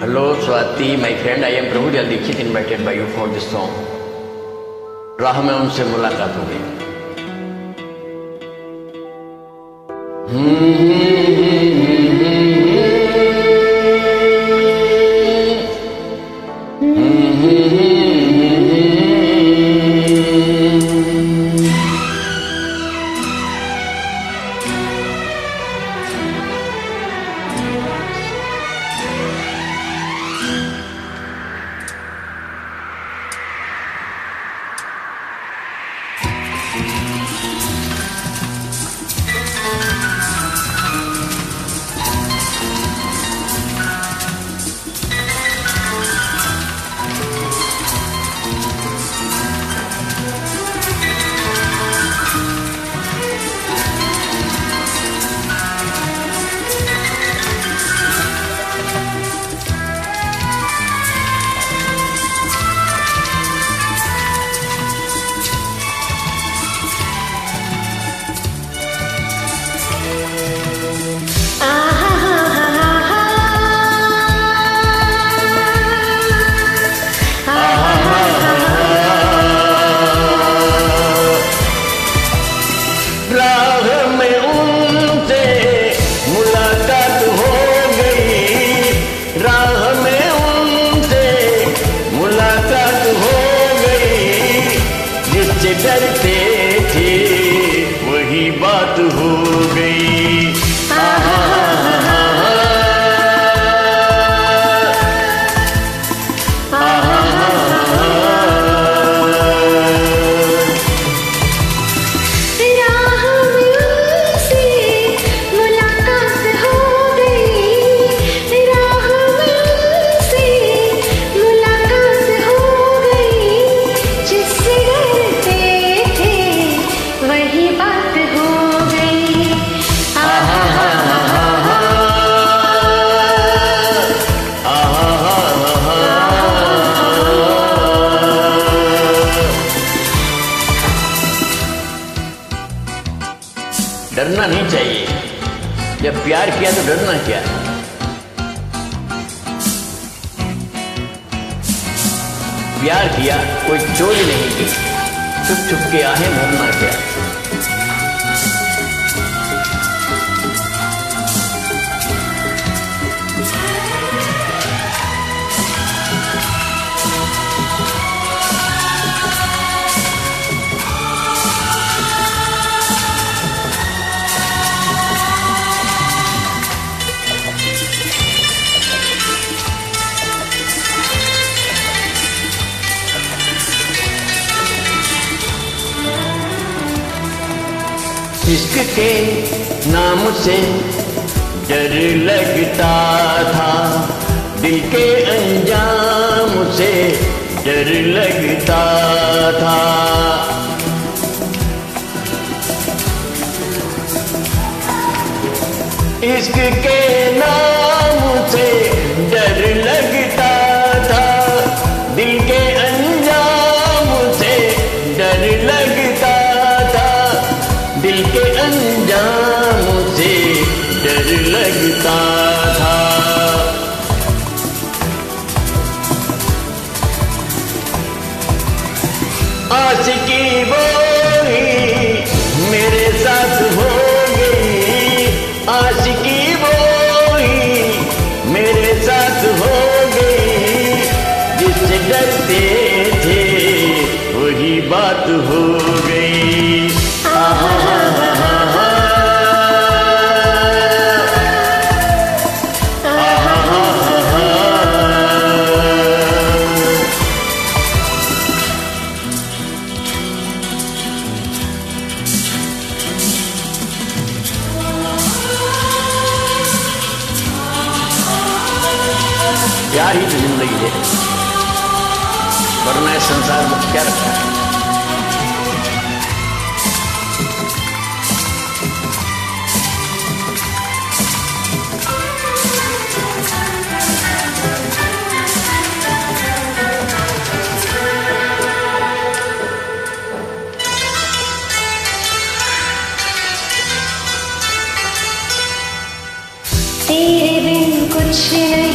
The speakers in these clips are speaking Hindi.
Hello, Swati, my friend. I am Prabhu Dikshit invited by you for this song. राह में उनसे मुलाकात हो गई राह Thank it. प्यार किया तो डरना क्या। प्यार किया, कोई चोरी नहीं की चुप चुप के आहे मरना क्या इश्क के नाम से डर लगता था। दिल के अंजाम से डर लगता था। इश्क के की प्यार ही तो ज़िंदगी है। वरना संसार में क्या रखा है? तेरे बिन कुछ नहीं।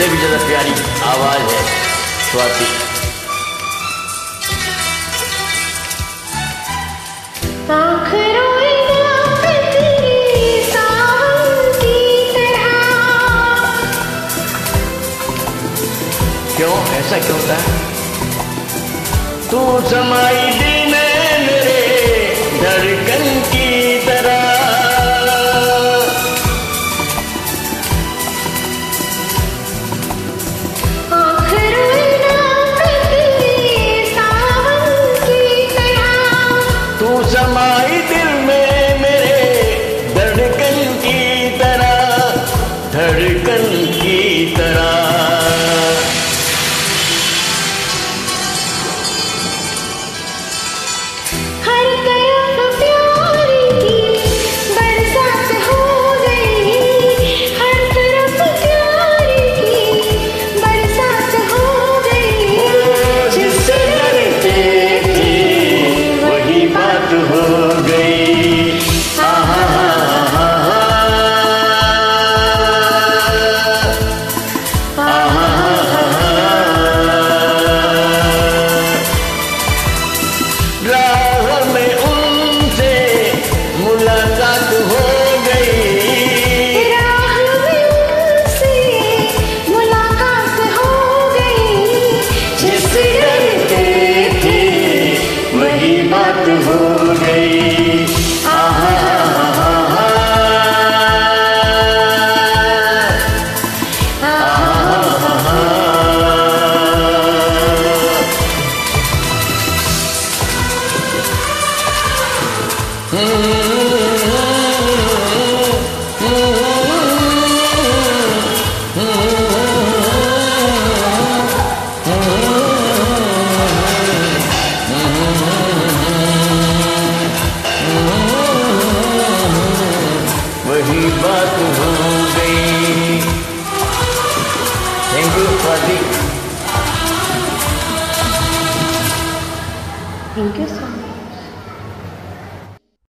उससे भी ज़्यादा प्यारी आवाज़ है स्वाति। क्यों? ऐसा क्यों होता है? तू समाई दे हद हो गई Mm-hmm.